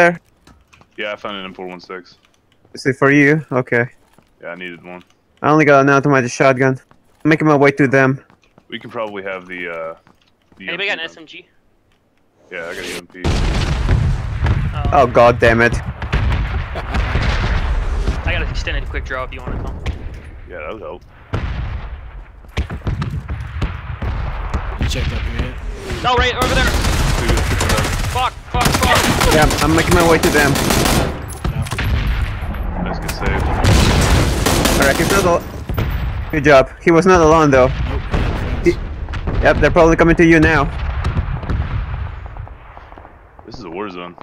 there? Yeah, I found an M416. Is it for you? Okay. Yeah, I needed one. I only got an automatic shotgun. I'm making my way to them. We can probably have the, uh... The Anybody got an UMP SMG? Yeah, I got an UMP. Oh god damn it. I got an extended quick draw if you want to come. Yeah, that would help. You checked up here yet? No, right over there. Yeah, I'm making my way to them. Let's get saved. Alright, he's not al Good job. He was not alone though. Nope. He yep, they're probably coming to you now. This is a war zone.